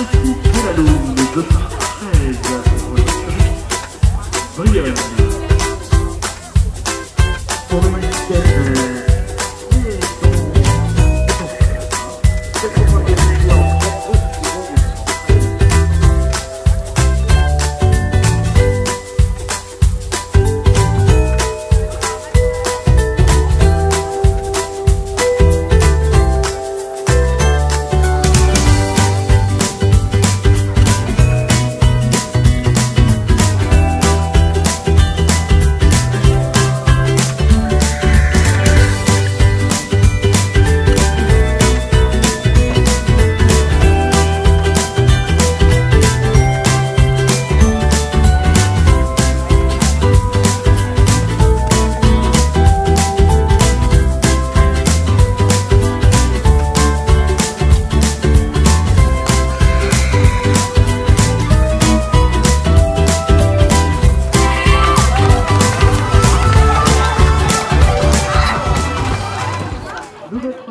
Hallelujah 如い。